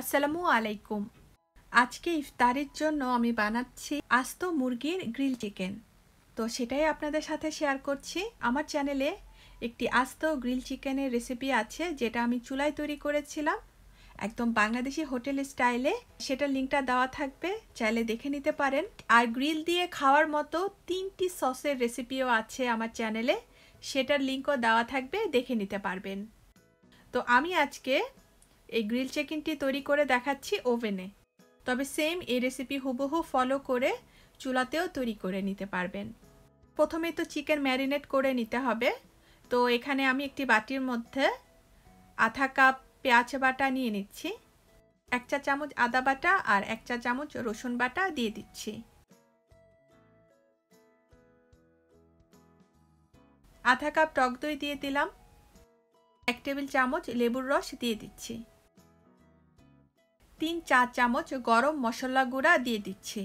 আসসালামু আলাইকুম। আজকে ইফতারের জন্য আমি বানাচ্ছি আস্ত মুরগির গ্রিল চিকেন। তো সেটাই আপনাদের সাথে শেয়ার করছি। আমার চ্যানেলে একটি আস্ত গ্রিল চিকেনের রেসিপি আছে, যেটা আমি চুলায় তৈরি করেছিলাম। একদম বাংলাদেশি হোটেল স্টাইলে। সেটার লিঙ্কটা দেওয়া থাকবে, চাইলে দেখে নিতে পারেন। আর গ্রিল দিয়ে খাওয়ার মতো তিনটি সসের রেসিপিও আছে আমার চ্যানেলে। সেটার লিঙ্কও দেওয়া থাকবে, দেখে নিতে পারবেন। তো আমি আজকে এই গ্রিল চিকেনটি তৈরি করে দেখাচ্ছি ওভেনে। তবে সেম এই রেসিপি হুবহু ফলো করে চুলাতেও তৈরি করে নিতে পারবেন। প্রথমে তো চিকেন ম্যারিনেট করে নিতে হবে। তো এখানে আমি একটি বাটির মধ্যে আধা কাপ পেঁয়াজ বাটা নিয়ে নিচ্ছি, এক চা চামচ আদা বাটা আর এক চা চামচ রসুন বাটা দিয়ে দিচ্ছি। আধা কাপ টক দই দিয়ে দিলাম, এক টেবিল চামচ লেবুর রস দিয়ে দিচ্ছি। তিন চা চামচ গরম মশলা গুঁড়া দিয়ে দিচ্ছি।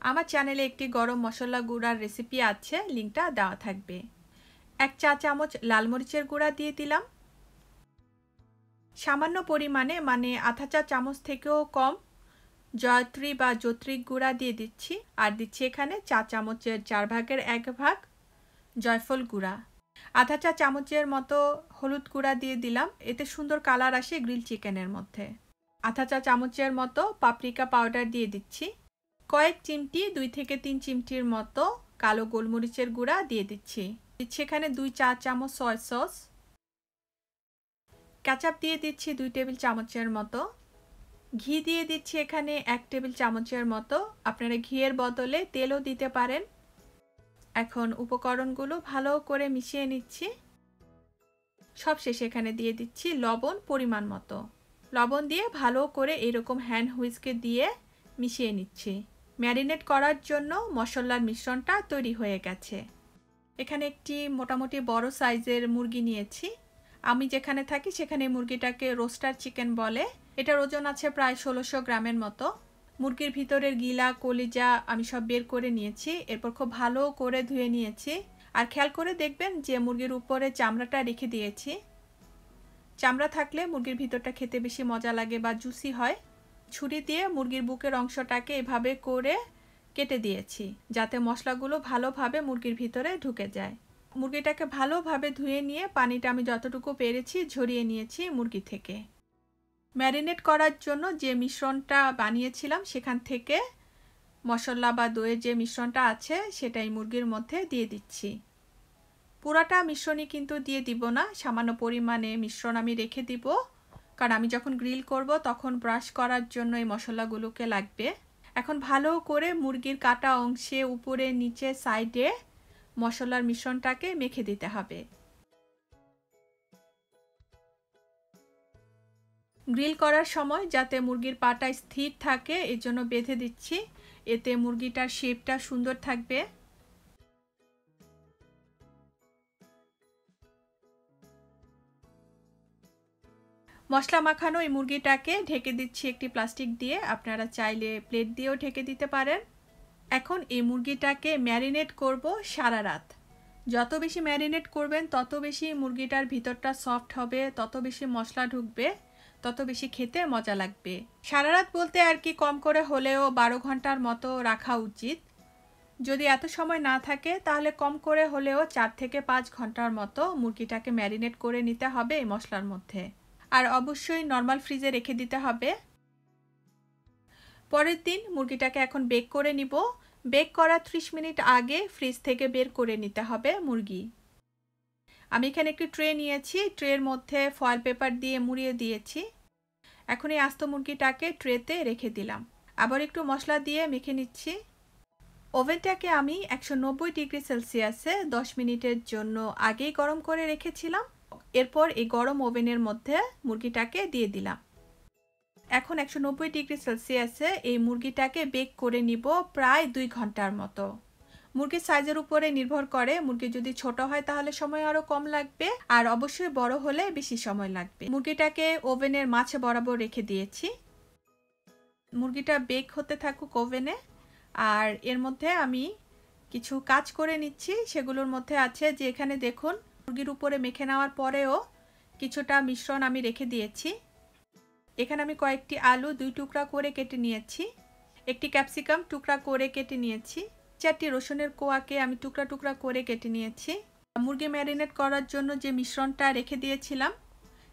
আমার চ্যানেলে একটি গরম মশলা গুঁড়ার রেসিপি আছে, লিঙ্কটা দেওয়া থাকবে। এক চা চামচ লাল মরিচের গুঁড়া দিয়ে দিলাম। সামান্য পরিমাণে মানে আধা চা চামচ থেকেও কম, জয়ত্রী বা জত্রিক গুঁড়া দিয়ে দিচ্ছি। আর দিচ্ছি এখানে চা চামচের চার ভাগের এক ভাগ জয়ফল গুঁড়া। আধা চা চামচের মতো হলুদ গুঁড়া দিয়ে দিলাম। এতে সুন্দর কালার আসে গ্রিল চিকেনের মধ্যে। আধা চা চামচের মতো পাপরিকা পাউডার দিয়ে দিচ্ছি। কয়েক চিমটি, দুই থেকে তিন চিমটির মতো কালো গোলমরিচের গুঁড়া দিয়ে দিচ্ছি। দিচ্ছি এখানে দুই চা চামচ সয় সস ক্যাচাপ দিয়ে দিচ্ছি দুই টেবিল চামচের মতো। ঘি দিয়ে দিচ্ছি এখানে এক টেবিল চামচের মতো। আপনারা ঘিয়ের বদলে তেলও দিতে পারেন। এখন উপকরণগুলো ভালো করে মিশিয়ে নিচ্ছি। সব শেষে এখানে দিয়ে দিচ্ছি লবণ পরিমাণ মতো। লবণ দিয়ে ভালো করে এরকম হ্যান্ড হুইস্কে দিয়ে মিশিয়ে নিচ্ছি। ম্যারিনেট করার জন্য মশলার মিশ্রণটা তৈরি হয়ে গেছে। এখানে একটি মোটামুটি বড় সাইজের মুরগি নিয়েছি। আমি যেখানে থাকি সেখানে মুরগিটাকে রোস্টার চিকেন বলে। এটার ওজন আছে প্রায় ষোলোশো গ্রামের মতো। মুরগির ভিতরের গিলা, কলিজা আমি সব বের করে নিয়েছি। এরপর খুব ভালো করে ধুয়ে নিয়েছি। আর খেয়াল করে দেখবেন যে মুরগির উপরে চামড়াটা রেখে দিয়েছি। চামড়া থাকলে মুরগির ভিতরটা খেতে বেশি মজা লাগে বা জুসি হয়। ছুরি দিয়ে মুরগির বুকের অংশটাকে এভাবে করে কেটে দিয়েছি, যাতে মশলাগুলো ভালোভাবে মুরগির ভিতরে ঢুকে যায়। মুরগিটাকে ভালোভাবে ধুয়ে নিয়ে পানিটা আমি যতটুকু পেরেছি ঝরিয়ে নিয়েছি মুরগি থেকে। ম্যারিনেট করার জন্য যে মিশ্রণটা বানিয়েছিলাম, সেখান থেকে মশলা বা দইয়ের যে মিশ্রণটা আছে, সেটাই মুরগির মধ্যে দিয়ে দিচ্ছি। পুরাটা মিশ্রণই কিন্তু দিয়ে দিব না, সামান্য পরিমাণে মিশ্রণ আমি রেখে দিব। কারণ আমি যখন গ্রিল করব, তখন ব্রাশ করার জন্য এই মশলাগুলোকে লাগবে। এখন ভালো করে মুরগির কাটা অংশে উপরে, নিচে, সাইডে মশলার মিশ্রণটাকে মেখে দিতে হবে। গ্রিল করার সময় যাতে মুরগির পাটা স্থির থাকে, এর জন্য বেঁধে দিচ্ছি। এতে মুরগিটার শেপটা সুন্দর থাকবে। মশলা মাখানো এই মুরগিটাকে ঢেকে দিচ্ছি একটি প্লাস্টিক দিয়ে। আপনারা চাইলে প্লেট দিয়েও ঢেকে দিতে পারেন। এখন এই মুরগিটাকে ম্যারিনেট করব সারা রাত। যত বেশি ম্যারিনেট করবেন, তত বেশি মুরগিটার ভিতরটা সফট হবে, তত বেশি মশলা ঢুকবে, তত বেশি খেতে মজা লাগবে। সারা রাত বলতে আর কি কম করে হলেও বারো ঘণ্টার মতো রাখা উচিত। যদি এত সময় না থাকে, তাহলে কম করে হলেও চার থেকে পাঁচ ঘণ্টার মতো মুরগিটাকে ম্যারিনেট করে নিতে হবে এই মশলার মধ্যে। আর অবশ্যই নর্মাল ফ্রিজে রেখে দিতে হবে। পরের দিন মুরগিটাকে এখন বেক করে নিব। বেক করা 30 মিনিট আগে ফ্রিজ থেকে বের করে নিতে হবে মুরগি। আমি এখানে একটি ট্রে নিয়েছি। ট্রের মধ্যে ফয়েল পেপার দিয়ে মুড়িয়ে দিয়েছি। এখন এই আস্ত মুরগিটাকে ট্রেতে রেখে দিলাম। আবার একটু মশলা দিয়ে মেখে নিচ্ছি। ওভেনটাকে আমি একশো নব্বই ডিগ্রি সেলসিয়াসে 10 মিনিটের জন্য আগেই গরম করে রেখেছিলাম। এরপর এই গরম ওভেনের মধ্যে মুরগিটাকে দিয়ে দিলাম। এখন একশো নব্বই ডিগ্রি সেলসিয়াসে এই মুরগিটাকে বেক করে নিব প্রায় দুই ঘণ্টার মতো। মুরগির সাইজের উপরে নির্ভর করে, মুরগি যদি ছোট হয় তাহলে সময় আরও কম লাগবে আর অবশ্যই বড় হলে বেশি সময় লাগবে। মুরগিটাকে ওভেনের মাছে বরাবর রেখে দিয়েছি। মুরগিটা বেক হতে থাকুক ওভেনে আর এর মধ্যে আমি কিছু কাজ করে নিচ্ছি। সেগুলোর মধ্যে আছে যে এখানে দেখুন মুরগির উপরে মেখে নেওয়ার পরেও কিছুটা মিশ্রণ আমি রেখে দিয়েছি। এখানে আমি কয়েকটি আলু দুই টুকরা করে কেটে নিয়েছি। একটি ক্যাপসিকাম টুকরা করে কেটে নিয়েছি। চারটি রসুনের কোয়াকে আমি টুকরা টুকরা করে কেটে নিয়েছি। মুরগি ম্যারিনেট করার জন্য যে মিশ্রণটা রেখে দিয়েছিলাম,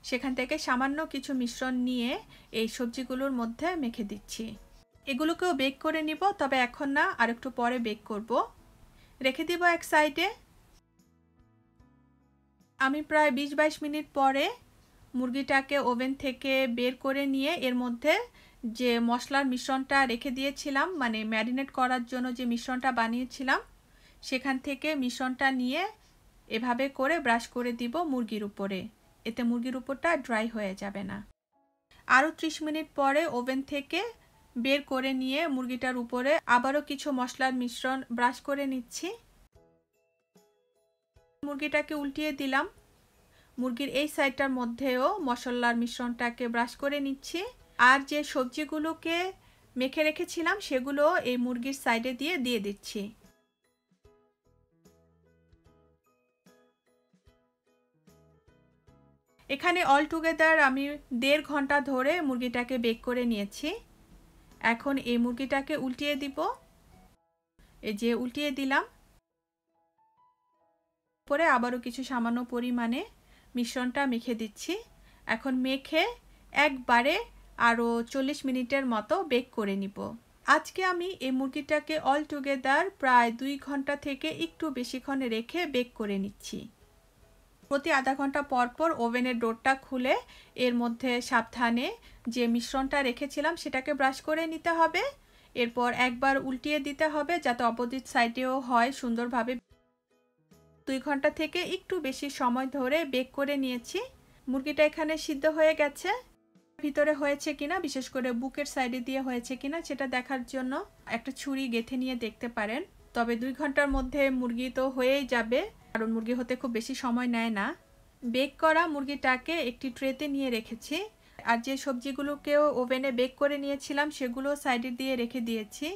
সেখান থেকে সামান্য কিছু মিশ্রণ নিয়ে এই সবজিগুলোর মধ্যে মেখে দিচ্ছি। এগুলোকেও বেক করে নিব, তবে এখন না আর একটু পরে বেক করব। রেখে দিব এক সাইডে। আমি প্রায় বিশ বাইশ মিনিট পরে মুরগিটাকে ওভেন থেকে বের করে নিয়ে এর মধ্যে যে মশলার মিশ্রণটা রেখে দিয়েছিলাম মানে ম্যারিনেট করার জন্য যে মিশ্রণটা বানিয়েছিলাম, সেখান থেকে মিশ্রণটা নিয়ে এভাবে করে ব্রাশ করে দিব মুরগির উপরে। এতে মুরগির উপরটা ড্রাই হয়ে যাবে না। আরও ত্রিশ মিনিট পরে ওভেন থেকে বের করে নিয়ে মুরগিটার উপরে আবারও কিছু মশলার মিশ্রণ ব্রাশ করে নিচ্ছি। মুরগিটাকে উল্টিয়ে দিলাম। মুরগির এই সাইডটার মধ্যেও মশলার মিশ্রণটাকে ব্রাশ করে নিচ্ছি। আর যে সবজিগুলোকে মেখে রেখেছিলাম, সেগুলো এই মুরগির সাইডে দিয়ে দিয়ে দিচ্ছি। এখানে অল টুগেদার আমি দেড় ঘণ্টা ধরে মুরগিটাকে বেক করে নিয়েছি। এখন এই মুরগিটাকে উল্টিয়ে দিব। এই যে উল্টিয়ে দিলাম পরে আবারও কিছু সামান্য পরিমাণে মিশ্রণটা মেখে দিচ্ছি। এখন মেখে একবারে আরও চল্লিশ মিনিটের মতো বেক করে নিব। আজকে আমি এই মুরগিটাকে অল টুগেদার প্রায় দুই ঘণ্টা থেকে একটু বেশিক্ষণ রেখে বেক করে নিচ্ছি। প্রতি আধা ঘণ্টা পর পর ওভেনের ডোরটা খুলে এর মধ্যে সাবধানে যে মিশ্রণটা রেখেছিলাম সেটাকে ব্রাশ করে নিতে হবে। এরপর একবার উল্টিয়ে দিতে হবে যাতে অপোজিট সাইডেও হয় সুন্দরভাবে দুই ঘণ্টা থেকে একটু বেশি সময় ধরে বেক করে নিয়েছি। মুরগিটা এখানে সিদ্ধ হয়ে গেছে। ভিতরে হয়েছে কিনা, বিশেষ করে বুকের সাইডে দিয়ে হয়েছে কিনা, সেটা দেখার জন্য একটা ছুরি গেথে নিয়ে দেখতে পারেন। তবে দুই ঘণ্টার মধ্যে মুরগি তো হয়েই যাবে, কারণ মুরগি হতে খুব বেশি সময় নেয় না। বেক করা মুরগিটাকে একটি ট্রেতে নিয়ে রেখেছি। আর যে সবজিগুলোকেও ওভেনে বেক করে নিয়েছিলাম, সেগুলো সাইডে দিয়ে রেখে দিয়েছি।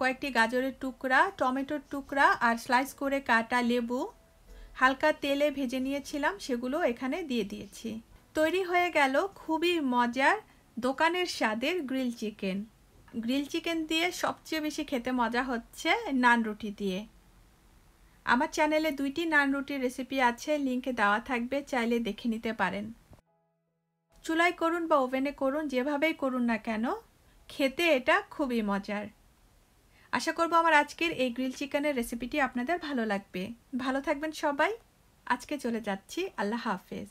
কয়েকটি গাজরের টুকরা, টমেটোর টুকরা আর স্লাইস করে কাটা লেবু। হালকা তেলে ভেজে নিয়েছিলাম, সেগুলো এখানে দিয়ে দিয়েছি। তৈরি হয়ে গেল খুবই মজার দোকানের স্বাদের গ্রিল চিকেন। গ্রিল চিকেন দিয়ে সবচেয়ে বেশি খেতে মজা হচ্ছে নান রুটি দিয়ে। আমার চ্যানেলে দুইটি নান রুটির রেসিপি আছে লিঙ্কে দেওয়া থাকবে, চাইলে দেখে নিতে পারেন। চুলাই করুন বা ওভেনে করুন, যেভাবেই করুন না কেন, খেতে এটা খুবই মজার। আশা করব আমার আজকের এই গ্রিল চিকেনের রেসিপিটি আপনাদের ভালো লাগবে। ভালো থাকবেন সবাই। আজকে চলে যাচ্ছি। আল্লাহ হাফেজ।